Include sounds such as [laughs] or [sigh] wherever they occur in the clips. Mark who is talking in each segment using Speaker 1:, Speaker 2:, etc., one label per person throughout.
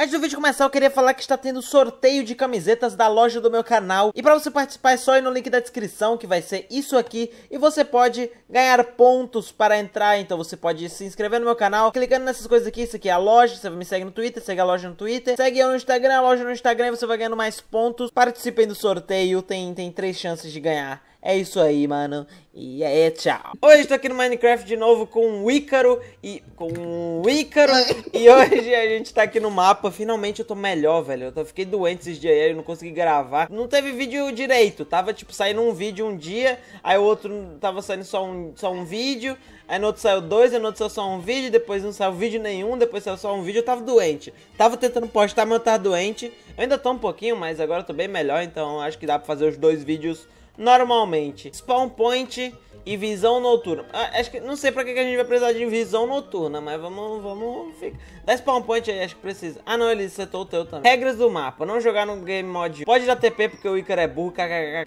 Speaker 1: Antes do vídeo começar, eu queria falar que está tendo sorteio de camisetas da loja do meu canal. E para você participar é só ir no link da descrição, que vai ser isso aqui. E você pode ganhar pontos para entrar, então você pode se inscrever no meu canal. Clicando nessas coisas aqui, isso aqui é a loja, você me segue no Twitter, segue a loja no Twitter. Segue eu no Instagram, a loja no Instagram e você vai ganhando mais pontos. Participem do sorteio, tem, tem três chances de ganhar. É isso aí, mano. E é, tchau. Hoje tô aqui no Minecraft de novo com o Ícaro e com o Ícaro. [laughs] e hoje a gente tá aqui no mapa. Finalmente eu tô melhor, velho. Eu fiquei doente esses dias aí, eu não consegui gravar. Não teve vídeo direito. Tava tipo saindo um vídeo um dia, aí o outro tava saindo só um, só um vídeo. Aí no outro saiu dois, aí no outro saiu só um vídeo, depois não saiu vídeo nenhum, depois saiu só um vídeo, eu tava doente. Tava tentando postar, mas eu tava doente. Eu ainda tô um pouquinho, mas agora eu tô bem melhor, então acho que dá pra fazer os dois vídeos normalmente. Spawn point e visão noturna. Ah, acho que não sei pra que a gente vai precisar de visão noturna, mas vamos, vamos ficar. Dá spawn point aí, acho que precisa. Ah, não, ele setou o teu também. Regras do mapa: não jogar no game mod. Pode dar TP porque o Icar é burro.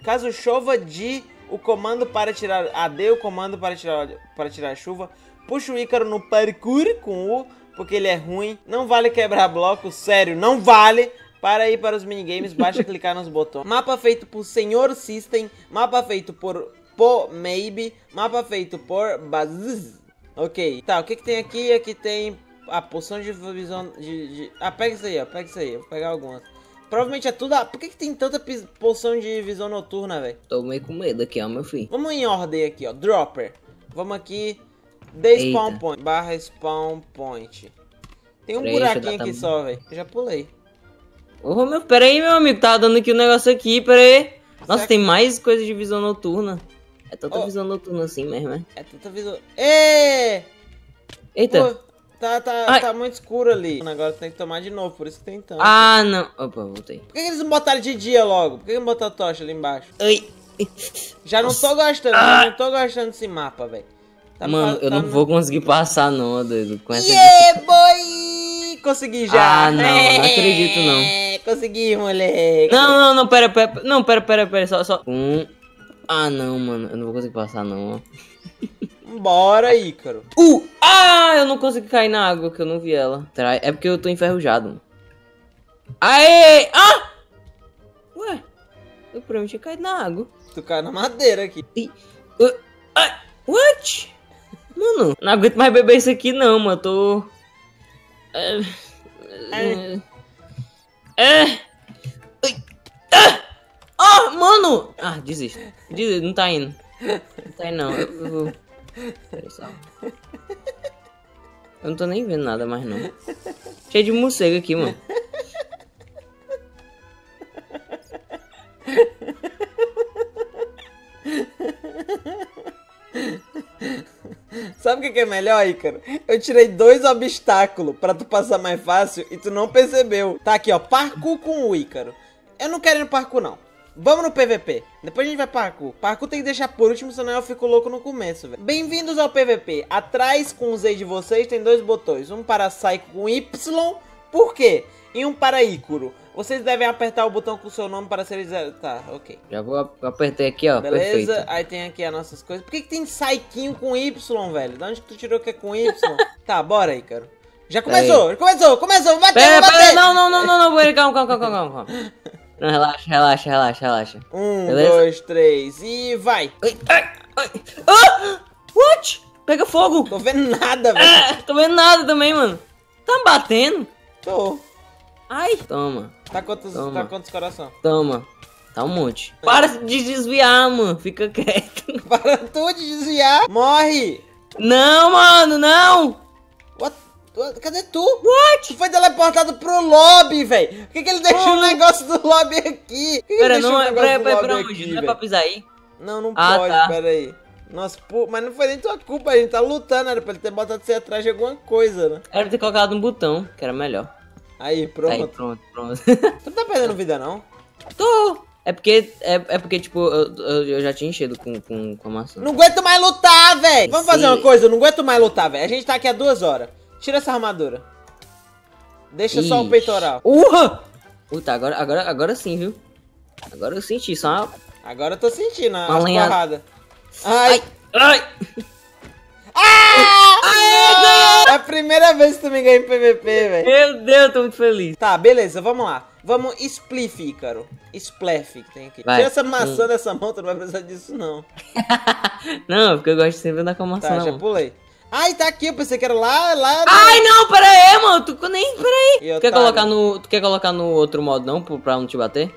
Speaker 1: Caso chova de o comando para tirar AD, o comando para tirar para tirar a chuva. Puxa o Ícaro no parkour com U, porque ele é ruim. Não vale quebrar bloco, sério, não vale. Para ir para os minigames, basta clicar nos botões. Mapa feito por Senhor System, mapa feito por Po Maybe, mapa feito por Baz. Ok, tá, o que que tem aqui? Aqui tem a poção de visão de, de... Ah, pega isso aí, ó, pega isso aí, vou pegar algumas. Provavelmente é tudo... Ah, por que que tem tanta poção de visão noturna, velho?
Speaker 2: Tô meio com medo aqui, ó, meu filho.
Speaker 1: Vamos em ordem aqui, ó, Dropper. Vamos aqui, The Spawn Point, barra Spawn Point. Tem um buraquinho aqui tá... só, velho. Eu já pulei.
Speaker 2: Ô, meu, pera aí, meu amigo, tá dando aqui o um negócio aqui, pera aí. Nossa, tem mais coisa de visão noturna. É tanta oh. visão noturna assim mesmo, é?
Speaker 1: É tanta visão... Ê!
Speaker 2: Eita! Pô,
Speaker 1: tá, tá, tá muito escuro ali. Agora tem que tomar de novo, por isso que tem tanto.
Speaker 2: Ah, não. Opa, voltei.
Speaker 1: Por que, eles não botaram de dia logo? Por que, não botaram a tocha ali embaixo?
Speaker 2: Ai.
Speaker 1: Já não tô gostando, ah. não tô gostando desse mapa, velho.
Speaker 2: Tá Mano, eu não no... vou conseguir passar não, doido.
Speaker 1: Com essa yeah, boy! Consegui já.
Speaker 2: Ah, não, é. não acredito não
Speaker 1: consegui, moleque.
Speaker 2: Não, não, não, pera, pera. Não, pera, pera, pera. Só, só. Um. Ah, não, mano. Eu não vou conseguir passar, não.
Speaker 1: Bora, Ícaro.
Speaker 2: Uh! Ah, eu não consegui cair na água, que eu não vi ela. É porque eu tô enferrujado. Aê! Ah! Ué? Eu tinha caído na água.
Speaker 1: Tu caiu na madeira aqui.
Speaker 2: E, uh, uh, what? Mano, não aguento mais beber isso aqui não, mano. Tô... É. É! Ah, mano! Ah, desisto. Desisto, não tá indo. Não tá indo, não. Eu, vou... Eu não tô nem vendo nada mais, não. Cheio de morcego aqui, mano.
Speaker 1: Sabe o que é melhor, Ícaro? Eu tirei dois obstáculos pra tu passar mais fácil e tu não percebeu. Tá aqui, ó, parkour com o Ícaro. Eu não quero ir no parkour, não. Vamos no PVP. Depois a gente vai parkour. Parkour tem que deixar por último, senão eu fico louco no começo, velho. Bem-vindos ao PVP. Atrás, com o Z de vocês, tem dois botões. Um para Psycho com Y. Por quê? E um para Ícaro. Vocês devem apertar o botão com o seu nome para ser... Tá, ok.
Speaker 2: Já vou apertar aqui, ó.
Speaker 1: Beleza, perfeito. aí tem aqui as nossas coisas. Por que, que tem Saiquinho com Y, velho? Da onde que tu tirou que é com Y? [laughs] tá, bora aí, cara. Já começou, já começou, começou, bateu,
Speaker 2: pera, bateu. Pera, não, não, não, não, não, calma, calma, calma, calma, calma. [laughs] Não, relaxa, relaxa, relaxa, relaxa.
Speaker 1: Um, Beleza? dois, três e vai.
Speaker 2: Ai, ai, ai. Ah! What? Pega fogo.
Speaker 1: Tô vendo nada, velho.
Speaker 2: Ah, tô vendo nada também, mano. Tá batendo?
Speaker 1: Tô.
Speaker 2: Ai. Toma.
Speaker 1: Tá quantos, Toma. tá quantos coração?
Speaker 2: Toma. Tá um monte. Para de desviar, mano. Fica quieto. [laughs]
Speaker 1: Para tu de desviar. Morre.
Speaker 2: Não, mano, não.
Speaker 1: What? Cadê tu? What? Tu foi teleportado pro lobby, velho. Por que, que ele deixou o oh. negócio do lobby aqui?
Speaker 2: Que pera, não, é pra, pra, pra onde? Aqui, não é pra pisar aí?
Speaker 1: Não, não ah, pode, tá. pera aí. Nossa, pô, mas não foi nem tua culpa, a gente tá lutando, era pra ele ter botado você atrás de alguma coisa, né?
Speaker 2: Era pra ter colocado um botão, que era melhor.
Speaker 1: Aí, pronto. Aí,
Speaker 2: pronto, pronto.
Speaker 1: tu não tá perdendo vida, não?
Speaker 2: Tô! É porque, é, é porque tipo, eu, eu, eu, já tinha enchido com, com, com a maçã.
Speaker 1: Não aguento mais lutar, velho! Vamos fazer uma coisa, eu não aguento mais lutar, velho. A gente tá aqui há duas horas. Tira essa armadura. Deixa Ixi. só o peitoral.
Speaker 2: Urra! Puta, agora, agora, agora sim, viu? Agora eu senti, só uma...
Speaker 1: Agora eu tô sentindo a
Speaker 2: lenha...
Speaker 1: porrada.
Speaker 2: Ai! Ai! Ai! Ah!
Speaker 1: Aê, É a primeira vez que tu me ganha em PVP, velho.
Speaker 2: Meu Deus, tô muito feliz.
Speaker 1: Tá, beleza, vamos lá. Vamos spliff, Ícaro. Splaff que tem aqui.
Speaker 2: Vai.
Speaker 1: Tira essa maçã
Speaker 2: Hum.
Speaker 1: dessa mão, tu não vai precisar disso, não. [laughs]
Speaker 2: Não, porque eu gosto sempre de andar com a maçã
Speaker 1: Tá, já pulei. Ai, tá aqui, eu pensei que era lá, lá.
Speaker 2: Ai, não, pera aí, mano. Tu nem. Pera aí.
Speaker 1: E
Speaker 2: Tu quer,
Speaker 1: otário?
Speaker 2: colocar no, tu quer colocar no outro modo, não? Pra não te bater?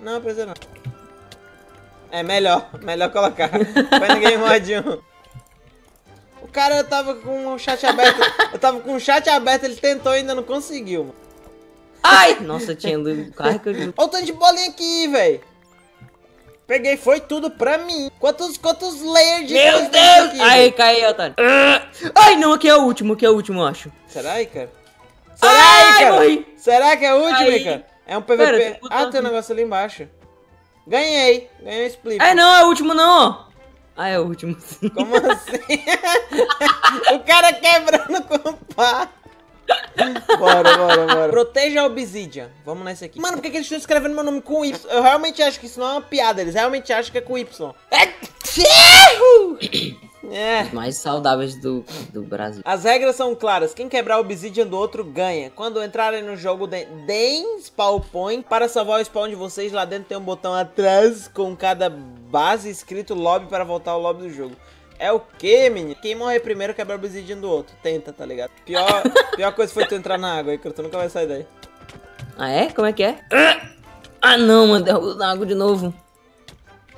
Speaker 1: Não, precisa não. É melhor, melhor colocar. Pra ninguém [laughs] morder um. O cara eu tava com o chat aberto. Eu tava com o chat aberto, ele tentou e ainda não conseguiu, mano.
Speaker 2: Ai! Nossa, tinha do carro que eu...
Speaker 1: Olha o tanto de bolinha aqui, velho. Peguei, foi tudo pra mim. Quantos, quantos layers de
Speaker 2: Meu Deus!
Speaker 1: aqui,
Speaker 2: Ai,
Speaker 1: velho?
Speaker 2: caiu, otário. Ah! Ai, não, aqui é o último, aqui é o último, eu acho.
Speaker 1: Será, Ícaro? Será,
Speaker 2: Ai,
Speaker 1: Ícaro?
Speaker 2: morri.
Speaker 1: Será que é o último,
Speaker 2: Ai.
Speaker 1: É um PVP.
Speaker 2: Pera,
Speaker 1: ah, tem um negócio ali embaixo. Ganhei. Ganhei o split.
Speaker 2: Ai, não, é o último não, ó. Ah, é o último. [laughs]
Speaker 1: Como assim? o cara quebrando com o pá. Bora, bora, bora. Proteja a Obsidian. Vamos nesse aqui. Mano, por que, que eles estão escrevendo meu nome com Y? Eu realmente acho que isso não é uma piada. Eles realmente acham que é com Y. É. É.
Speaker 2: Mais saudáveis do, do Brasil.
Speaker 1: As regras são claras. Quem quebrar o Obsidian do outro ganha. Quando entrarem no jogo, de- deem spawn point. Para salvar o spawn de vocês, lá dentro tem um botão atrás com cada base escrito lobby para voltar ao lobby do jogo. É o que, menino? Quem morrer primeiro quebra o Obsidian do outro. Tenta, tá ligado? Pior, [laughs] pior coisa foi tu entrar na água aí, que tu nunca vai sair daí.
Speaker 2: Ah, é? Como é que é? Ah, não, mano, derrubou na água de novo.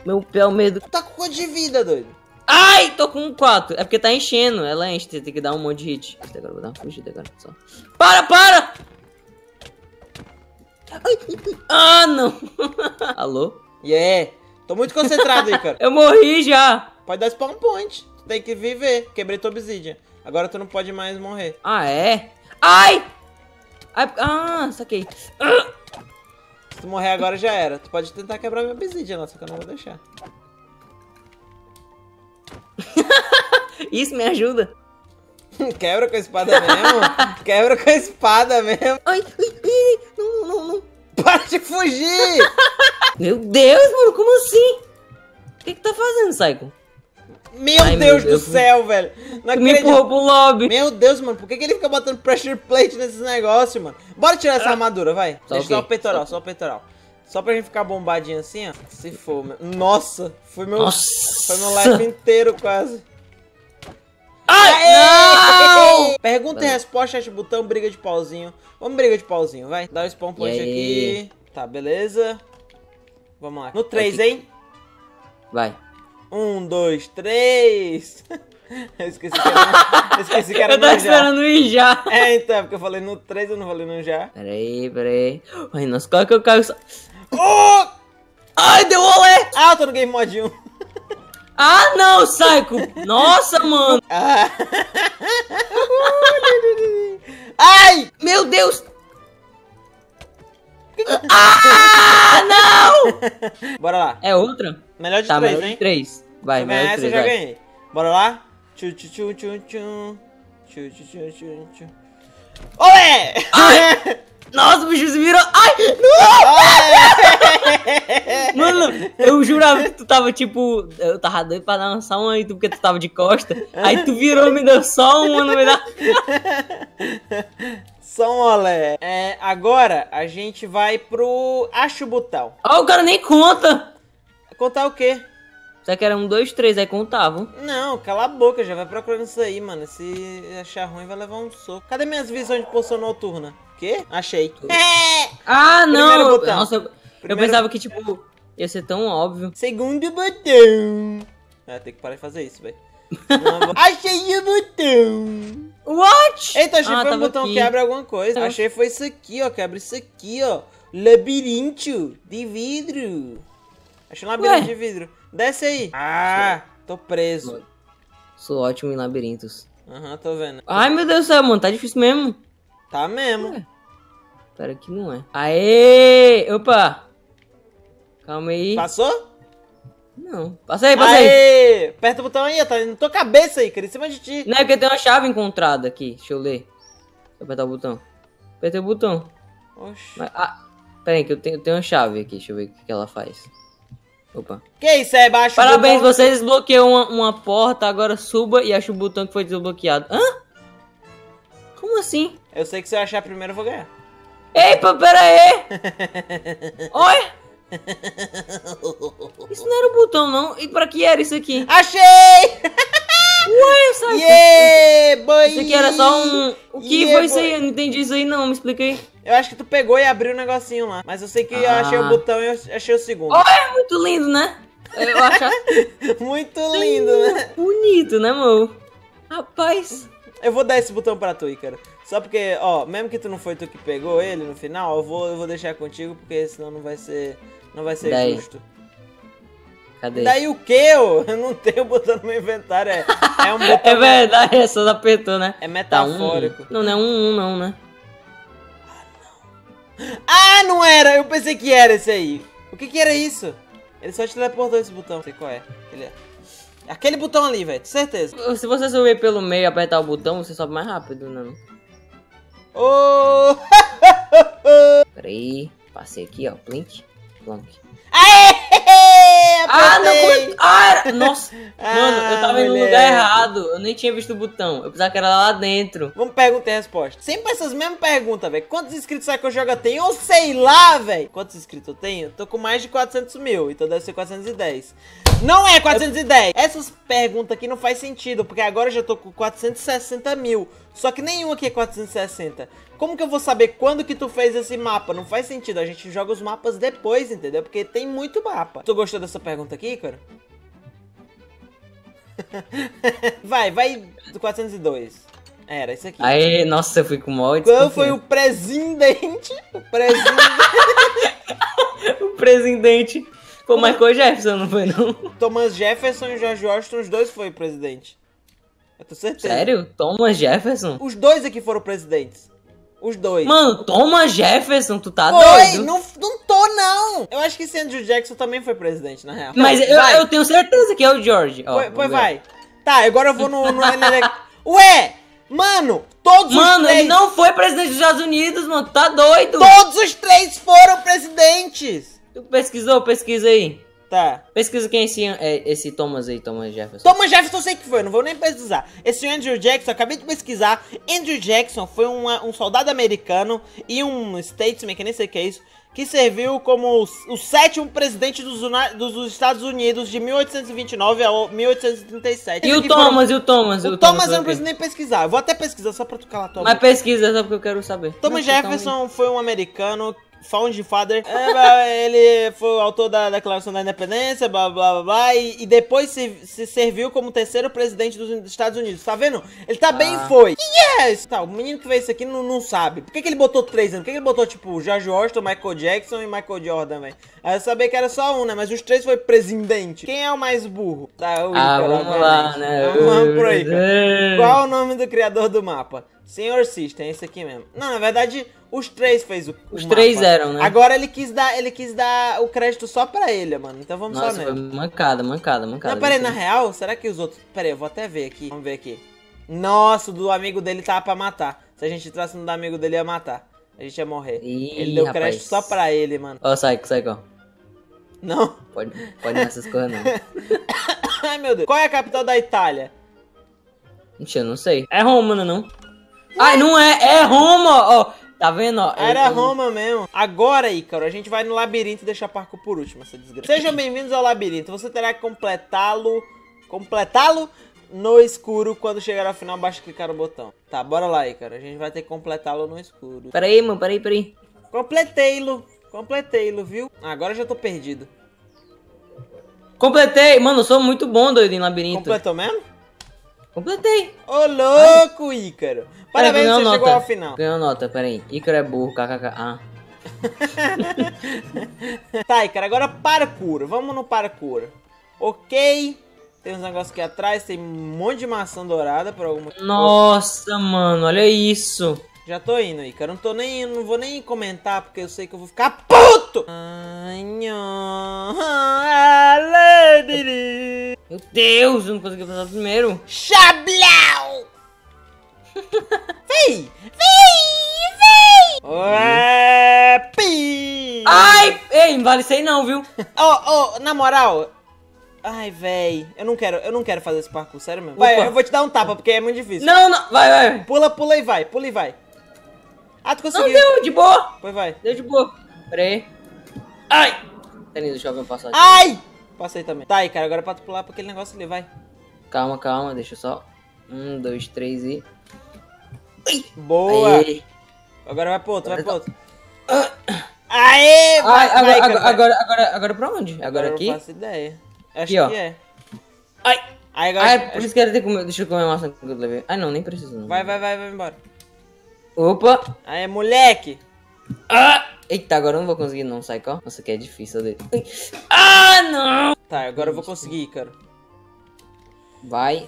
Speaker 2: Meu pé é o medo.
Speaker 1: Tá com quanto de vida, doido?
Speaker 2: Ai, tô com 4. É porque tá enchendo. Ela enche, tem que dar um monte de hit. Agora vou dar uma fugida agora. Só. Para, para! Ah, não. [laughs] Alô?
Speaker 1: Yeah. Tô muito concentrado aí, cara. [laughs]
Speaker 2: Eu morri já.
Speaker 1: Pode dar spawn point. Tu tem que viver. Quebrei tua Obsidian. Agora tu não pode mais morrer.
Speaker 2: Ah, é? Ai! Ai, ah, saquei. Ah,
Speaker 1: Se tu morrer agora já era. Tu pode tentar quebrar minha Obsidian, só que eu não vou deixar.
Speaker 2: Isso me ajuda. [laughs]
Speaker 1: Quebra com a espada mesmo? Quebra com a espada mesmo.
Speaker 2: Ai, ai, ai, não, não, não.
Speaker 1: Para de fugir! [laughs]
Speaker 2: Meu Deus, mano, como assim? O que que tá fazendo, Psycho?
Speaker 1: Meu
Speaker 2: Ai,
Speaker 1: Deus
Speaker 2: meu Deus.
Speaker 1: do céu, velho. Não
Speaker 2: Tu me
Speaker 1: acredito.
Speaker 2: empurrou pro lobby.
Speaker 1: Meu Deus, mano, por que, que ele fica botando pressure plate nesses negócios, mano? Bora tirar essa armadura, vai.
Speaker 2: Só
Speaker 1: Deixa
Speaker 2: o quê?
Speaker 1: só o peitoral, só o peitoral. Só pra gente ficar bombadinho assim, ó. Se for, meu. Nossa, foi meu.
Speaker 2: Nossa.
Speaker 1: Foi meu life inteiro quase.
Speaker 2: Ai, não!
Speaker 1: Pergunta e
Speaker 2: Vai.
Speaker 1: resposta, chat botão, briga de pauzinho. Vamos briga de pauzinho, vai. Dá o spawn point
Speaker 2: E
Speaker 1: aqui. Tá, beleza. Vamos lá. No 3, hein?
Speaker 2: Vai.
Speaker 1: Um, dois, três. [laughs] Eu esqueci que era, eu esqueci que era
Speaker 2: Eu tava
Speaker 1: no já.
Speaker 2: esperando ir já.
Speaker 1: É, então, porque eu falei no 3, eu não falei no já.
Speaker 2: Peraí, peraí. Ai, nossa, qual é que eu caio?
Speaker 1: Oh!
Speaker 2: Ai, deu olé!
Speaker 1: Ah, eu tô no Game Mod 1.
Speaker 2: Ah, não, Psycho! Nossa, mano! [laughs]
Speaker 1: Ai!
Speaker 2: Meu Deus! Ah, não!
Speaker 1: Bora lá.
Speaker 2: É outra?
Speaker 1: Melhor de
Speaker 2: Tá,
Speaker 1: 3,
Speaker 2: melhor de
Speaker 1: hein?
Speaker 2: três. Vai, melhor de
Speaker 1: essa, eu
Speaker 2: três,
Speaker 1: já
Speaker 2: vai.
Speaker 1: ganhei. Bora lá? Tchu, tchu, tchu, tchu, tchu. Tchu, tchu, tchu, tchu, tchu. Olé!
Speaker 2: Ai! [laughs] Nossa, o bicho se virou. Ai! Não! [laughs] Mano, eu jurava que tu tava tipo. Eu tava doido pra só uma aí, tu, porque tu tava de costa. Aí tu virou e me deu só uma no meio da. [laughs]
Speaker 1: Só um olé. É, agora a gente vai pro Acho Botão.
Speaker 2: Ó, o cara nem conta!
Speaker 1: Contar o quê?
Speaker 2: Só que era um, dois, três, aí contavam.
Speaker 1: Não, cala a boca, já vai procurando isso aí, mano. Se achar ruim, vai levar um soco. Cadê minhas visões de poção noturna? Quê? Achei. É!
Speaker 2: Ah,
Speaker 1: Primeiro
Speaker 2: não!
Speaker 1: botão.
Speaker 2: Nossa, eu, eu
Speaker 1: Primeiro-
Speaker 2: pensava que, tipo, ia ser tão óbvio.
Speaker 1: Segundo botão. É, tem que parar de fazer isso, velho. [laughs] Achei o botão.
Speaker 2: What?
Speaker 1: Eita, achei
Speaker 2: Ah,
Speaker 1: que foi um botão
Speaker 2: aqui.
Speaker 1: que abre alguma coisa.
Speaker 2: Tava-
Speaker 1: Achei foi isso aqui, ó. Que abre isso aqui, ó. Labirinto de vidro. Achei um labirinto
Speaker 2: Ué?
Speaker 1: de vidro. Desce aí. Ah, tô preso.
Speaker 2: Sou ótimo em labirintos.
Speaker 1: Aham, tô vendo.
Speaker 2: Ai, meu Deus do céu, mano, tá difícil mesmo.
Speaker 1: Tá mesmo.
Speaker 2: Ué. Pera que não é. Aê! Opa! Calma aí.
Speaker 1: Passou?
Speaker 2: Não. Passa aí, passa aí.
Speaker 1: Aê! Aperta o botão aí. Tá na tua cabeça aí, cara. Em cima de ti.
Speaker 2: Não é porque tem uma chave encontrada aqui. Deixa eu ler. Vou apertar o botão. Apertei o botão.
Speaker 1: Oxi.
Speaker 2: Mas, ah, pera aí, que eu tenho, eu tenho uma chave aqui. Deixa eu ver o que, que ela faz. Opa.
Speaker 1: Que isso é baixo
Speaker 2: Parabéns,
Speaker 1: botão?
Speaker 2: você desbloqueou uma, uma porta. Agora suba e acha o botão que foi desbloqueado. Hã? Como assim?
Speaker 1: Eu sei que se eu achar primeiro eu vou ganhar.
Speaker 2: Ei, pô, pera aí! [laughs] Olha! Isso não era o botão, não. E pra que era isso aqui?
Speaker 1: Achei! [laughs]
Speaker 2: Ué, sai.
Speaker 1: Yeah, boy!
Speaker 2: Isso aqui era só um... O que
Speaker 1: Yeah,
Speaker 2: foi isso aí? Eu não entendi isso aí, não. Me expliquei.
Speaker 1: Eu acho que tu pegou e abriu o negocinho lá. Mas eu sei que eu
Speaker 2: Ah.
Speaker 1: achei o botão e eu achei o segundo.
Speaker 2: Olha, muito lindo, né? Eu [laughs] acho
Speaker 1: Muito lindo, né?
Speaker 2: bonito, né, amor? Rapaz.
Speaker 1: Eu vou dar esse botão pra tu, Ícaro. Só porque, ó, mesmo que tu não foi tu que pegou ele no final, eu vou, eu vou deixar contigo, porque senão não vai ser. Não vai ser
Speaker 2: Daí.
Speaker 1: justo.
Speaker 2: Cadê?
Speaker 1: Daí o que, ô? Eu não tenho botão no meu inventário. É, é um [laughs] botão.
Speaker 2: É verdade, é só apertou, né?
Speaker 1: É
Speaker 2: Tá um.
Speaker 1: metafórico.
Speaker 2: Não, não é um, um não, né?
Speaker 1: Ah, não era! Eu pensei que era esse aí. O que que era isso? Ele só te teleportou esse botão. Não sei qual é. Aquele, é. Aquele botão ali, velho. Certeza.
Speaker 2: Se você subir pelo meio e apertar o botão, você sobe mais rápido, né?
Speaker 1: Ô! [laughs]
Speaker 2: Peraí. Passei aqui, ó. Plink. Plonk.
Speaker 1: Aê!
Speaker 2: Ah, não!
Speaker 1: Apertei!
Speaker 2: quando- Ah, nossa! [laughs] Mano, eu tava indo no lugar errado. Eu nem tinha visto o botão. Eu pensava que era lá dentro.
Speaker 1: Vamos pergunta e resposta. Sempre essas mesmas perguntas, velho. Quantos inscritos será que o Joga tem? Eu sei lá, velho. Quantos inscritos eu tenho? Tô com mais de 400 mil, então deve ser 410. Não é 410! Essas perguntas aqui não faz sentido, porque agora eu já tô com 460 mil. Só que nenhum aqui é 460. Como que eu vou saber quando que tu fez esse mapa? Não faz sentido, a gente joga os mapas depois, entendeu? Porque tem muito mapa. Tu gostou dessa pergunta aqui, cara? [laughs] vai, vai do 402. Era isso aqui.
Speaker 2: Aí, nossa, eu fui com mó
Speaker 1: Qual foi o presidente? O presidente. [laughs]
Speaker 2: o presidente? Foi o Michael Jefferson, não foi não?
Speaker 1: Thomas Jefferson e George Washington, os dois foram presidente. Eu tô certeza.
Speaker 2: Sério? Thomas Jefferson?
Speaker 1: Os dois aqui foram presidentes. Os dois.
Speaker 2: Mano, Thomas Jefferson, tu tá
Speaker 1: foi!
Speaker 2: doido?
Speaker 1: Não, não tô, não! Eu acho que esse Andrew Jackson também foi presidente, na real.
Speaker 2: Mas eu, eu tenho certeza que é o George. Ó,
Speaker 1: Pois, pois vai. Tá, agora eu vou no. no [laughs] Ué! Mano, todos
Speaker 2: Mano,
Speaker 1: os três.
Speaker 2: ele não foi presidente dos Estados Unidos, mano. Tu tá doido?
Speaker 1: Todos os três foram presidentes!
Speaker 2: Tu pesquisou? Pesquisa aí.
Speaker 1: Tá.
Speaker 2: Pesquisa quem é esse, é, esse Thomas aí, Thomas Jefferson.
Speaker 1: Thomas Jefferson eu sei que foi, não vou nem pesquisar. Esse Andrew Jackson, acabei de pesquisar. Andrew Jackson foi uma- um soldado americano e um statesman, que nem sei o que é isso, que serviu como o, o sétimo presidente dos, dos Estados Unidos de 1829 a 1837.
Speaker 2: E
Speaker 1: Esse
Speaker 2: o
Speaker 1: foram-
Speaker 2: Thomas, e o Thomas? e
Speaker 1: O Thomas
Speaker 2: foi
Speaker 1: eu não
Speaker 2: o
Speaker 1: preciso nem pesquisar. Eu vou até pesquisar só pra tu calar tua
Speaker 2: Mas
Speaker 1: boca.
Speaker 2: pesquisa, só porque eu quero saber.
Speaker 1: Thomas
Speaker 2: Não,
Speaker 1: Jefferson foi um americano, founding father. É, ele foi o autor da Declaração da Independência, blá blá blá blá. E, e depois se, se serviu como terceiro presidente dos Estados Unidos. Tá vendo? Ele tá bem
Speaker 2: Ah.
Speaker 1: foi. Yes! Tá, o menino que fez isso aqui não, não sabe. Por que, que ele botou três anos? Por que, que ele botou, tipo, George Washington, Michael Jackson e Michael Jordan, velho? Aí eu sabia que era só um, né? Mas os três foi presidente. Quem é o mais burro? Tá, o
Speaker 2: Ah, vamos lá, né?
Speaker 1: Vamos, vamos por aí, cara.
Speaker 2: É.
Speaker 1: Qual o nome do criador do mapa? Senhor System, esse aqui mesmo. Não, na verdade, os três fez o, o
Speaker 2: Os
Speaker 1: mapa.
Speaker 2: três eram, né?
Speaker 1: Agora ele quis dar, ele quis dar o crédito só pra ele, mano. Então vamos
Speaker 2: Nossa,
Speaker 1: só
Speaker 2: foi
Speaker 1: nele.
Speaker 2: mancada, mancada, mancada.
Speaker 1: Não, peraí, na real, será que os outros... Peraí, eu vou até ver aqui. Vamos ver aqui. Nossa, o do amigo dele tava pra matar. Se a gente entrasse no do amigo dele, ia matar. A gente ia morrer.
Speaker 2: Ih,
Speaker 1: ele deu
Speaker 2: rapaz.
Speaker 1: crédito só pra ele, mano.
Speaker 2: Ó, sai, sai, ó.
Speaker 1: Não?
Speaker 2: Pode, pode nessas coisas não. [laughs]
Speaker 1: Ai, meu Deus. Qual é a capital da Itália?
Speaker 2: Eu não sei. É Roma, não é não? Ai, não é, é Roma, ó. Tá vendo, ó?
Speaker 1: Era
Speaker 2: Eu-
Speaker 1: Roma mesmo. Agora, Ícaro, a gente vai no labirinto e deixa Parco por último, essa desgraça. Sejam bem-vindos ao labirinto. Você terá que completá-lo. Completá-lo no escuro. Quando chegar ao final, basta clicar no botão. Tá, bora lá, Ícaro. A gente vai ter que completá-lo no escuro.
Speaker 2: Peraí, mano, peraí, peraí.
Speaker 1: Completei-lo. Completei-lo, viu? Ah, Agora eu já tô perdido.
Speaker 2: Completei! Mano, eu sou muito bom, doido, em labirinto.
Speaker 1: Completou mesmo?
Speaker 2: Completei.
Speaker 1: Ô, louco, Ícaro. Parabéns, você
Speaker 2: ganhou
Speaker 1: chegou
Speaker 2: nota.
Speaker 1: ao final.
Speaker 2: Ganhou nota, peraí. Ícaro é burro, kkk. Ah. [laughs]
Speaker 1: Tá, Ícaro, agora parkour. Vamos no parkour. Ok. Tem uns negócios aqui atrás, tem um monte de maçã dourada por alguma
Speaker 2: Nossa, mano, olha isso.
Speaker 1: Já tô indo, Ícaro. Não tô nem. Não vou nem comentar, porque eu sei que eu vou ficar puto!
Speaker 2: Meu Deus, eu não consegui passar primeiro.
Speaker 1: Chablau! Vem! Vem! Vem! Ué, pi!
Speaker 2: Ai! Ei, não vale isso aí não, viu?
Speaker 1: Ô, ô, na moral, Ai, véi. Eu não quero, eu não quero fazer esse parkour, sério mesmo. Vai,
Speaker 2: Opa.
Speaker 1: eu vou te dar um tapa, porque é muito difícil.
Speaker 2: Não, não, vai, vai.
Speaker 1: Pula, pula e vai, pula e vai. Ah, tu
Speaker 2: Não
Speaker 1: conseguiu.
Speaker 2: deu, de boa.
Speaker 1: Pois vai.
Speaker 2: Deu de boa. Pera aí. Ai. Peraí, deixa eu ver passar aqui.
Speaker 1: Ai! Passei também. Tá aí, cara, agora é pra tu pular pra aquele negócio ali, vai.
Speaker 2: Calma, calma, deixa eu só. Um, dois, três e.
Speaker 1: Boa!
Speaker 2: Aê.
Speaker 1: Agora vai pro outro, vai pro
Speaker 2: Agora
Speaker 1: outro. Aê! Vai,
Speaker 2: Ai, agora,
Speaker 1: vai,
Speaker 2: agora, agora, agora, agora pra onde? Agora
Speaker 1: eu
Speaker 2: aqui?
Speaker 1: não faço ideia. Acho
Speaker 2: Aqui, ó.
Speaker 1: que é.
Speaker 2: Ai.
Speaker 1: Aí agora.
Speaker 2: Ah, é por isso que era ter comer. Deixa eu comer a maçã que eu levei. Ai, não, nem preciso. Não.
Speaker 1: Vai, vai, vai, vai embora.
Speaker 2: Opa!
Speaker 1: Aí, moleque!
Speaker 2: Ah! Eita, agora eu não vou conseguir não, sai cá. Nossa, que é difícil dele. Ah, não!
Speaker 1: Tá, agora eu vou conseguir, cara.
Speaker 2: Vai.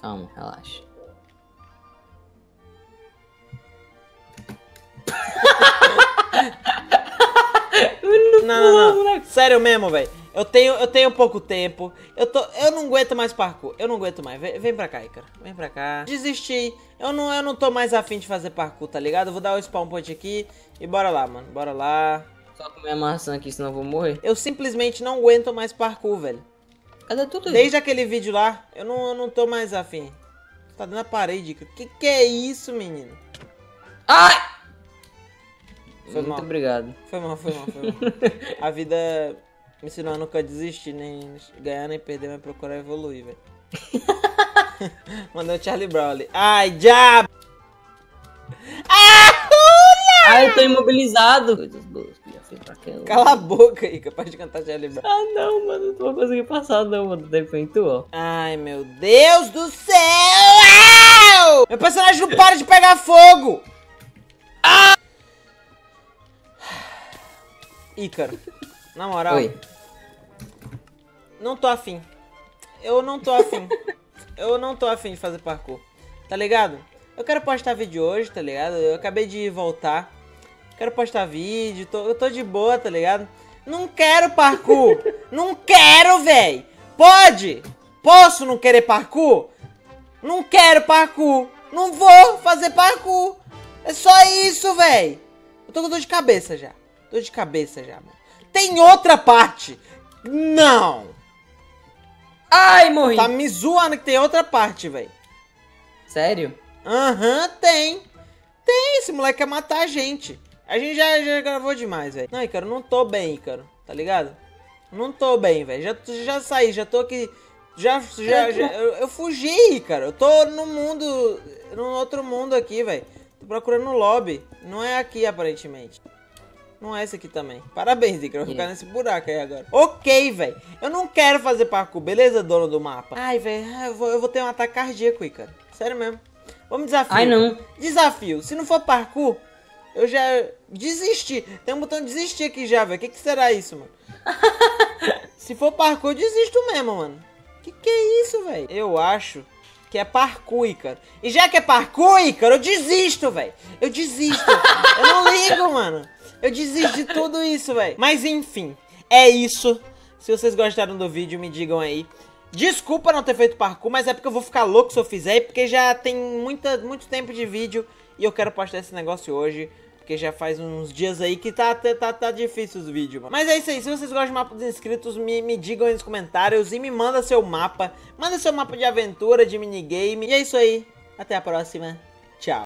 Speaker 2: Calma, relaxa.
Speaker 1: Não, não, não. Sério mesmo, velho. Eu tenho, eu tenho pouco tempo. Eu, tô, eu não aguento mais parkour. Eu não aguento mais. Vem, vem pra cá, Ícaro. Vem pra cá. Desisti. Eu não, eu não tô mais afim de fazer parkour, tá ligado? Eu vou dar o spawn point aqui e bora lá, mano. Bora lá.
Speaker 2: Só comer a maçã aqui, senão eu vou morrer.
Speaker 1: Eu simplesmente não aguento mais parkour, velho.
Speaker 2: Cadê tudo?
Speaker 1: Desde aquele vídeo lá, eu não, eu não tô mais afim. Tá dando a parede, Ícaro. Que que é isso, menino?
Speaker 2: Ai!
Speaker 1: Foi
Speaker 2: Muito
Speaker 1: mal.
Speaker 2: obrigado.
Speaker 1: Foi mal, foi mal, foi mal. [laughs] A vida me ensinou a nunca desistir, nem ganhar, nem perder, mas procurar evoluir, velho. [laughs] Mandou o Charlie Brown ali. Ai, diabo! Ah,
Speaker 2: Ai, eu tô imobilizado. Coisas boas que já pra.
Speaker 1: Cala a boca aí, capaz de cantar Charlie Brown.
Speaker 2: Ah, não, mano. Não vou conseguir passar, não, mano. De repente, ó.
Speaker 1: Ai, meu Deus do céu! Au! Meu personagem não para de pegar fogo! Ícaro, na moral,
Speaker 2: Oi.
Speaker 1: não tô afim. Eu não tô afim. Eu não tô afim de fazer parkour. Tá ligado? Eu quero postar vídeo hoje, tá ligado? Eu acabei de voltar. Quero postar vídeo, tô- eu tô de boa, tá ligado? Não quero parkour! não quero, véi! Pode! Posso não querer parkour? Não quero parkour! Não vou fazer parkour! É só isso, véi! Eu tô com dor de cabeça já. Dor de cabeça já, mano. Tem outra parte! Não!
Speaker 2: Ai, morri.
Speaker 1: Tá me zoando que tem outra parte, véi.
Speaker 2: Sério?
Speaker 1: Aham, tem. Tem, esse moleque quer matar a gente. A gente já, já gravou demais, velho. Não, Ícaro, não tô bem, Ícaro. Tá ligado? Não tô bem, velho. Já, já saí, já tô aqui. Já, já, já eu, eu fugi, cara. Eu tô no mundo. Num outro mundo aqui, velho. Tô procurando no lobby. Não é aqui, aparentemente. Não é esse aqui também. Parabéns. Eu vou ficar nesse buraco aí agora. Ok, velho. Eu não quero fazer parkour, beleza, dono do mapa? Ai, velho. Eu vou, eu vou ter um ataque cardíaco, Ícaro. Sério mesmo. Vamos desafio.
Speaker 2: Ai, não.
Speaker 1: Desafio. Se não for parkour, eu já desisti. Tem um botão de desistir aqui já, velho. O que, que será isso, mano? [laughs] Se for parkour, eu desisto mesmo, mano. Que que é isso, velho? Eu acho que é parkour, Ícaro. E já que é parkour, Ícaro, eu desisto, velho. Eu desisto. eu não ligo, mano. Eu desisto de tudo isso, velho. Mas enfim, é isso. Se vocês gostaram do vídeo, me digam aí. Desculpa não ter feito parkour, mas é porque eu vou ficar louco se eu fizer, porque já tem muita, muito tempo de vídeo e eu quero postar esse negócio hoje. Porque já faz uns dias aí que tá, tá, tá, tá difícil os vídeos, mano. Mas é isso aí, se vocês gostam de mapa dos inscritos, me, me digam aí nos comentários e me manda seu mapa. Manda seu mapa de aventura, de minigame. E é isso aí, até a próxima.